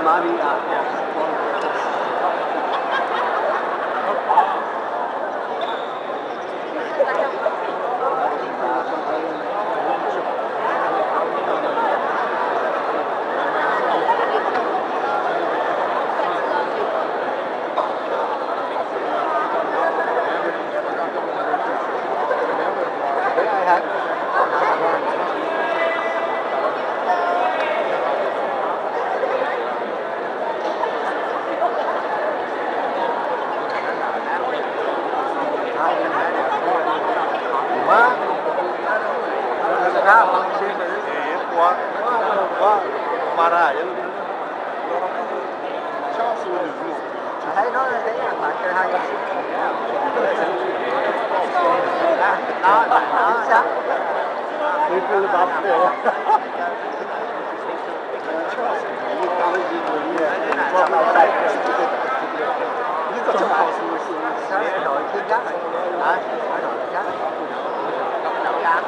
हमारी आज्ञा। Thấy nó thấy thằng bạn chơi hay đó đó đó sao People up there. Sáng đội thiên giác rồi Hả? Phải đội thiên giác Đậu đá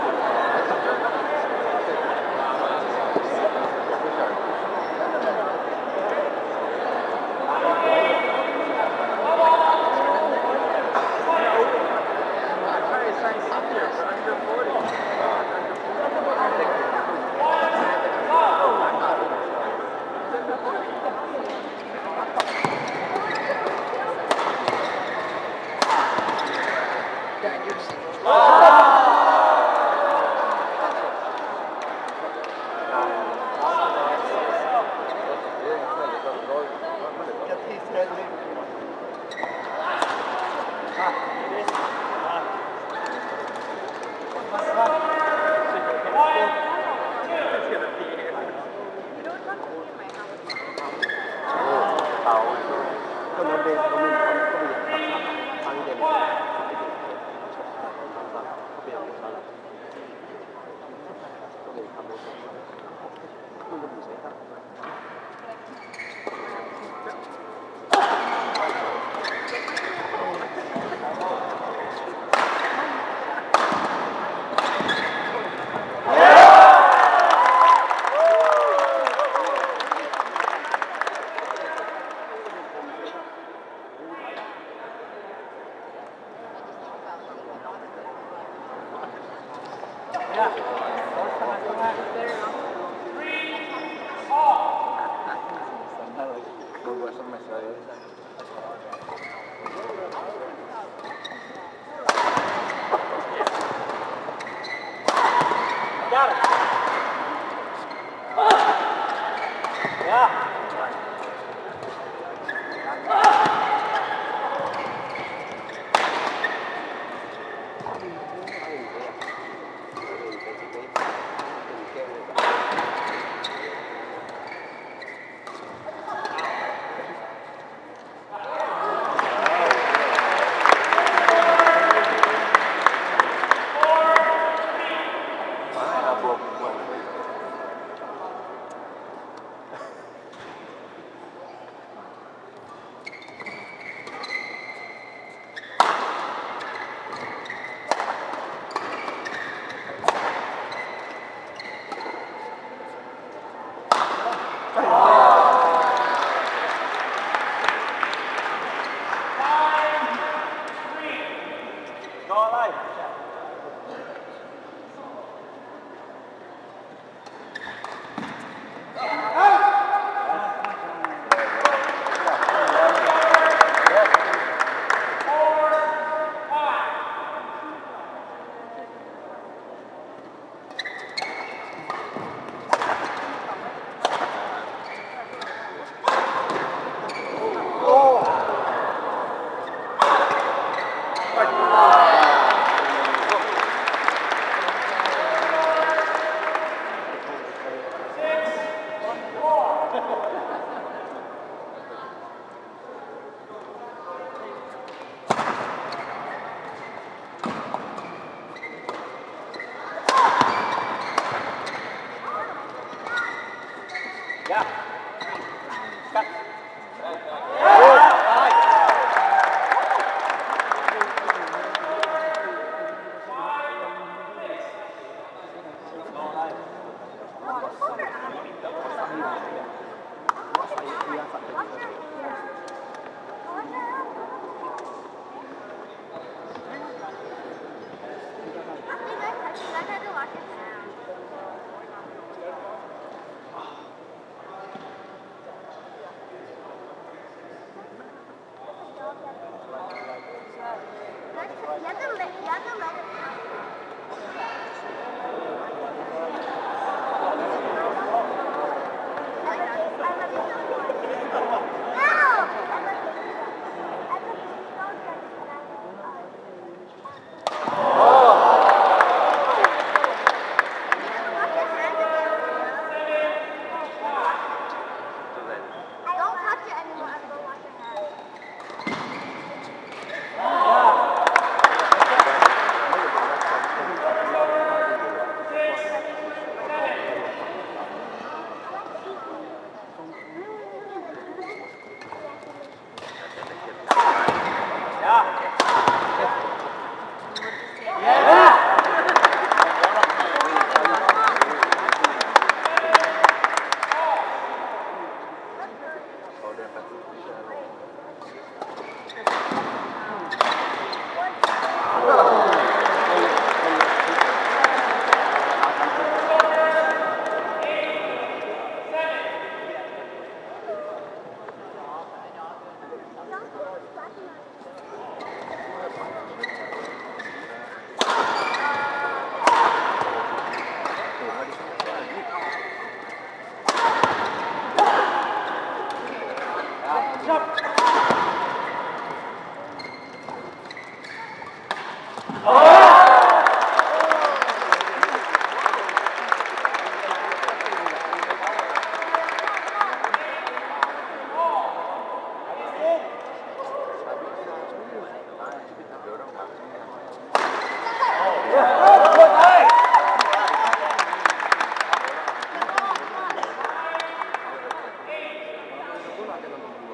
Huesos me salió. Dạ. Yeah. Cut. Ờ, ờ, ờ. number one.